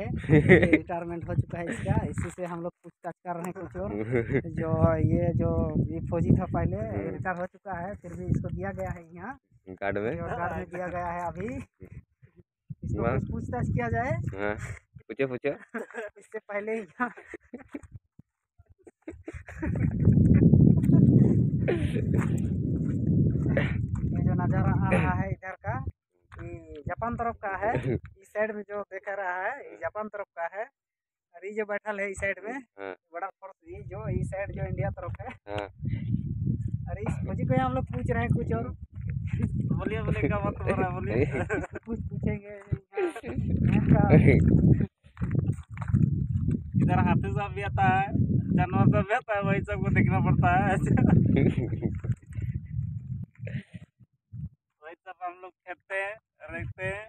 है रिटायरमेंट हो चुका है इसका इसी से हम लोग पूछताछ कर रहे हैं कुछ और। जो ये जो ये फौजी था पहले रिटायर हो चुका है फिर भी इसको दिया गया है यहाँ। कार्ड में? जो गार्ड में दिया गया है अभी। इसको पूछताछ किया जाए। हाँ पूछो पूछो। इससे पहले ही यहाँ। ये जो नज़ारा आ रहा है इधर का ये जापान तरफ़ का है। इस साइड में जो देख रहा है ये जापान तरफ़ का है और ये जो बैठल है इस साइड में हाँ। बड़ा फोर्स ये जो इस साइड जो इंडिया तरफ़ है। हाँ। अरे इस फौजी को हम लोग पूछ रहे हैं कुछ और। बोलिए बोलिए क्या बात हो रहा है बोलिए। कुछ पूछेंगे। इधर हाथी सब भी आता है जानवर सब भी आता है वही सबको देखना पड़ता है। वही सब हम लोग खेलते हैं रहते हैं।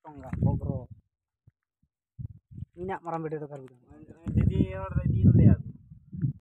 potong nggak ngobrol minyak merambil itu kan. Jadi oh, orang already itu ya.